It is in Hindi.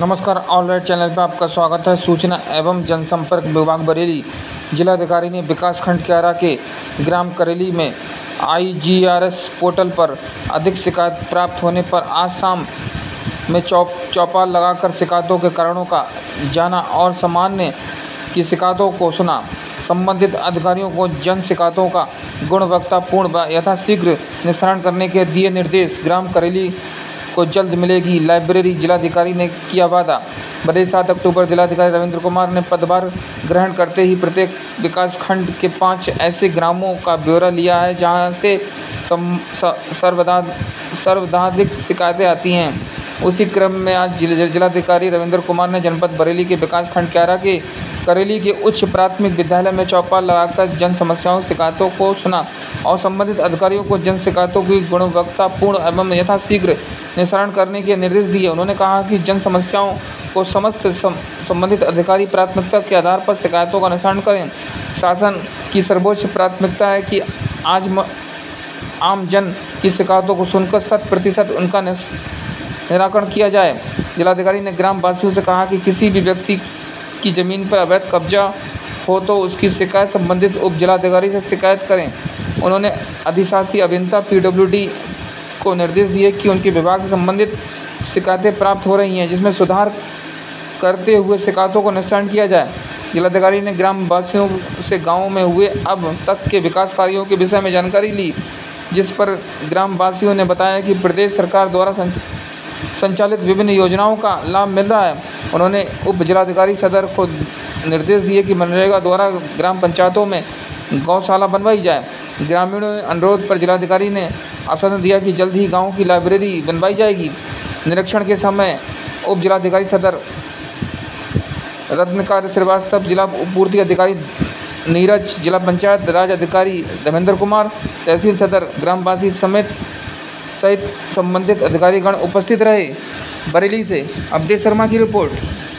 नमस्कार ऑलराइट चैनल पर आपका स्वागत है। सूचना एवं जनसंपर्क विभाग बरेली जिलाधिकारी ने विकासखंड क्यारा के ग्राम करेली में आईजीआरएस पोर्टल पर अधिक शिकायत प्राप्त होने पर आज शाम में चौप, चौपाल लगाकर शिकायतों के कारणों का जाना और सामान्य की शिकायतों को सुना। संबंधित अधिकारियों को जन शिकायतों का गुणवत्तापूर्ण व यथाशीघ्र निस्तारण करने के दिए निर्देश ग्राम करेली को जल्द मिलेगी। लाइब्रेरी जिलाधिकारी ने किया वादा। बड़े सात अक्टूबर जिलाधिकारी रविंद्र कुमार ने पदभार ग्रहण करते ही प्रत्येक विकास खंड के पाँच ऐसे ग्रामों का ब्यौरा लिया है, जहाँ से सर्वदा सर्वाधिक शिकायतें आती हैं। उसी क्रम में आज जिलाधिकारी रविंद्र कुमार ने जनपद बरेली के विकास खंड क्यारा के करेली के उच्च प्राथमिक विद्यालय में चौपाल लगाकर जन समस्याओं शिकायतों को सुना और संबंधित अधिकारियों को जन शिकायतों की गुणवत्तापूर्ण एवं यथाशीघ्र निस्तारण करने के निर्देश दिए। उन्होंने कहा कि जन समस्याओं को समस्त संबंधित अधिकारी प्राथमिकता के आधार पर शिकायतों का निस्तारण करें। शासन की सर्वोच्च प्राथमिकता है कि आज म, आम जन की शिकायतों को सुनकर शत प्रतिशत उनका निराकरण किया जाए। जिलाधिकारी ने ग्राम वासियों से कहा कि किसी भी व्यक्ति की ज़मीन पर अवैध कब्जा हो तो उसकी शिकायत संबंधित उप जिलाधिकारी से शिकायत करें। उन्होंने अधिशासी अभियंता पीडब्ल्यूडी को निर्देश दिए कि उनके विभाग से संबंधित शिकायतें प्राप्त हो रही हैं, जिसमें सुधार करते हुए शिकायतों को निस्तारण किया जाए। जिलाधिकारी ने ग्राम वासियों से गाँव में हुए अब तक के विकास कार्यों के विषय में जानकारी ली, जिस पर ग्राम वासियों ने बताया कि प्रदेश सरकार द्वारा संचालित विभिन्न योजनाओं का लाभ मिल रहा है। उन्होंने उप जिलाधिकारी सदर को निर्देश दिए कि मनरेगा द्वारा ग्राम पंचायतों में गौशाला बनवाई जाए। ग्रामीणों ने अनुरोध पर जिलाधिकारी ने आश्वासन दिया कि जल्द ही गाँव की लाइब्रेरी बनवाई जाएगी। निरीक्षण के समय उप जिलाधिकारी सदर रत्नकार श्रीवास्तव, जिला पूर्ति अधिकारी नीरज, जिला पंचायत राज अधिकारी धर्मेंद्र कुमार, तहसील सदर ग्रामवासी समेत सहित संबंधित अधिकारीगण उपस्थित रहे बरेली से अवधेश शर्मा की रिपोर्ट